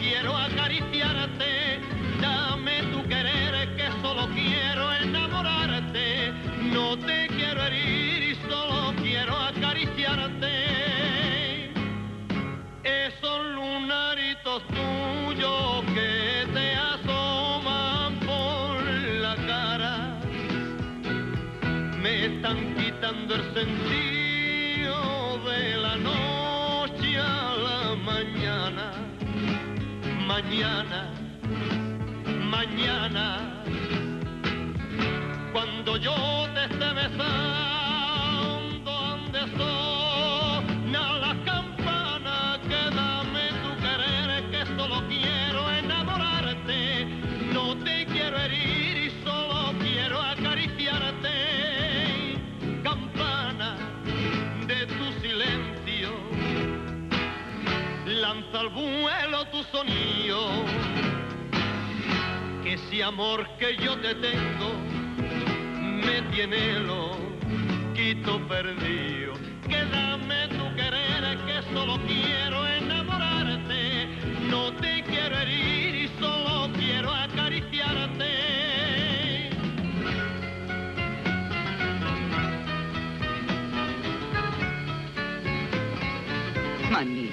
quiero acariciarte, dame tu querer que solo quiero enamorarte, no te quiero herir y solo quiero acariciarte. Esos lunaritos tuyos que te asoman por la cara, me están quitando el sentido de la noche a la mañana. Mañana, mañana cuando yo lanza al vuelo tu sonido, que ese amor que yo te tengo, me tiene quito perdido. Que dame tu querer, que solo quiero enamorarte. No te quiero herir y solo quiero acariciarte. Manís,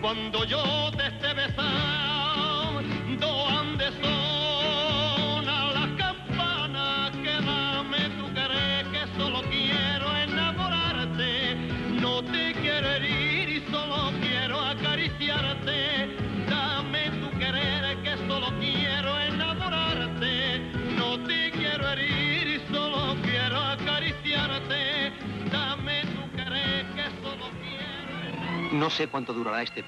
cuando yo te esté besando, ande a las campanas, que dame tu querer, que solo quiero enamorarte, no te quiero herir y solo quiero acariciarte, No sé cuánto durará este